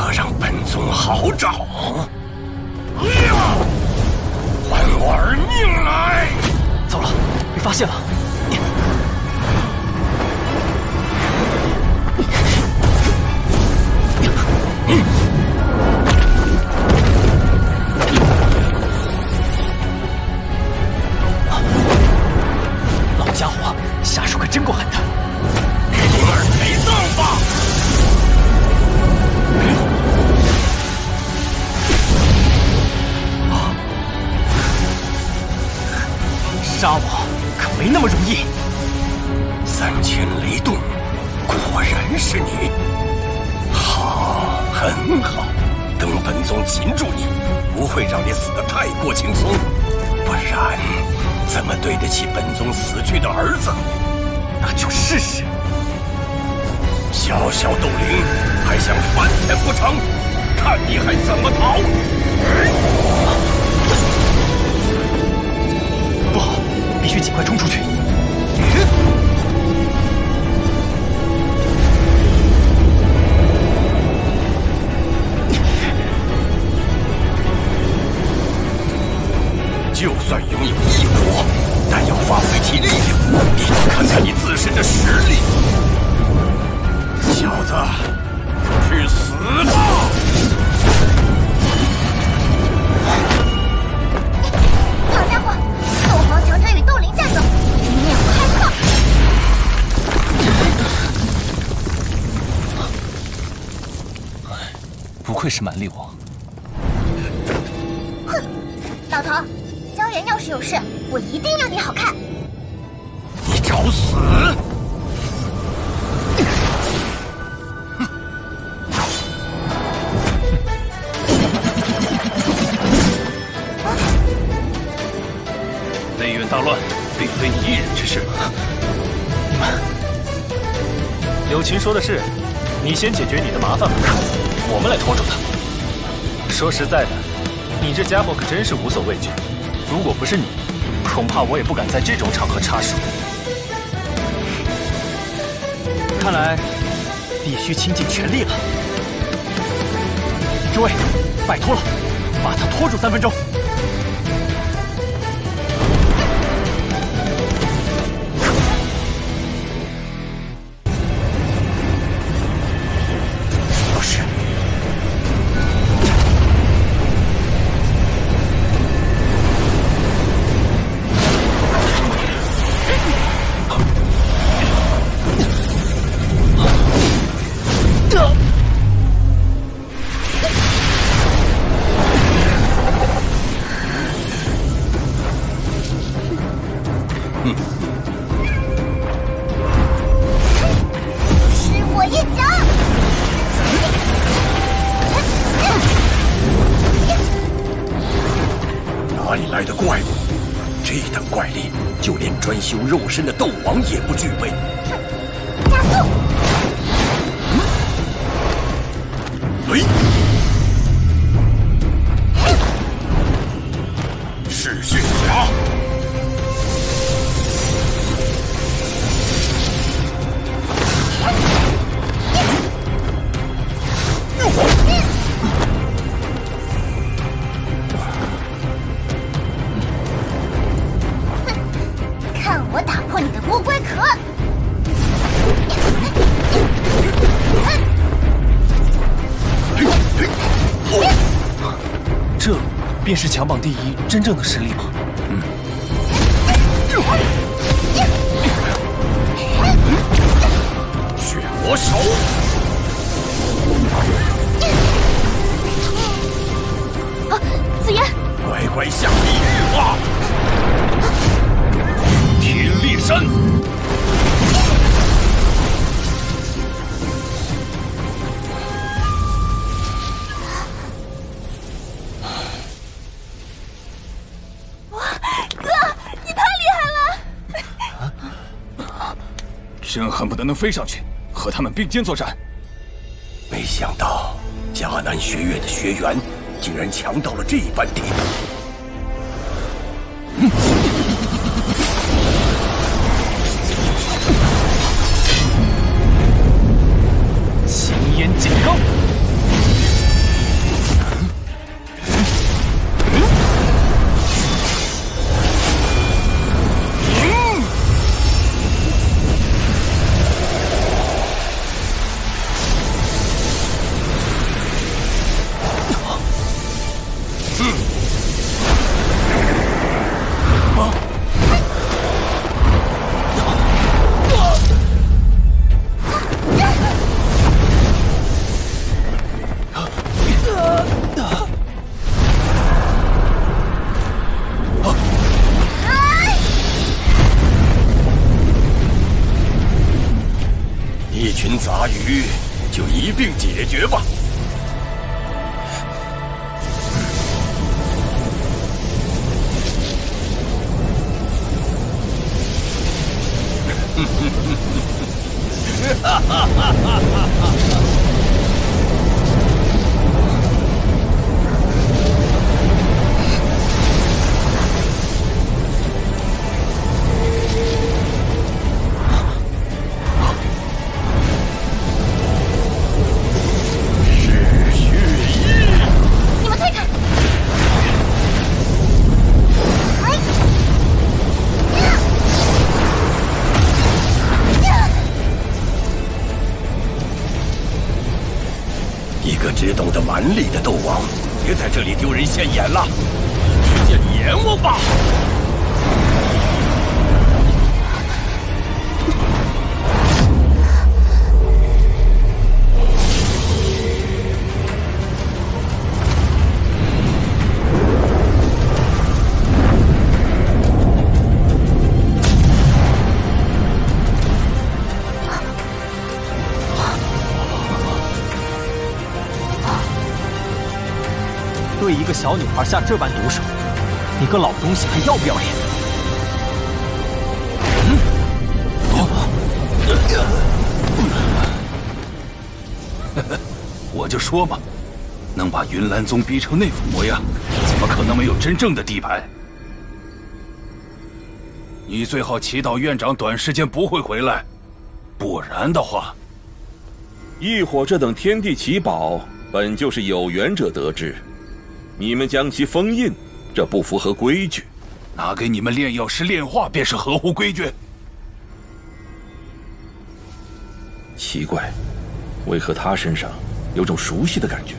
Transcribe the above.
可让本宗好找。呀！还我儿命来！糟了，被发现了！你很好。等本宗擒住你，不会让你死得太过轻松，不然怎么对得起本宗死去的儿子？那就试试。小小斗灵，还想翻天不成？看你还怎么逃！不好，必须尽快冲出去！就拥有异火，但要发挥其力量，必须看看你自身的实力。小子，去死吧！好家伙，斗皇强者与斗灵战斗，局面开放！不愧是蛮力王。哼，老头，萧炎要是有事，我一定让你好看。你找死！内院大乱，并非你一人之事。友情说的是，你先解决你的麻烦吧，我们来拖住他。说实在的，你这家伙可真是无所畏惧。如果不是你，恐怕我也不敢在这种场合插手。看来必须倾尽全力了。诸位，拜托了，把他拖住三分钟。哪里来的怪物？这等怪力，就连专修肉身的斗王也不具备。加速！雷！这便是强榜第一真正的实力吗？嗯血魔手！啊，紫妍，乖乖下真恨不得能飞上去和他们并肩作战。没想到迦南学院的学员竟然强到了这般地步。鱼就一并解决吧。哈哈哈哈哈哈！别在这里丢人现眼了！去见阎王吧！对一个小女孩下这般毒手，你个老东西还要不要脸？嗯我就说嘛，能把云岚宗逼成那副模样，怎么可能没有真正的底牌？你最好祈祷院长短时间不会回来，不然的话，异火这等天地奇宝，本就是有缘者得之。你们将其封印，这不符合规矩。拿给你们炼药师炼化，便是合乎规矩。奇怪，为何他身上有种熟悉的感觉？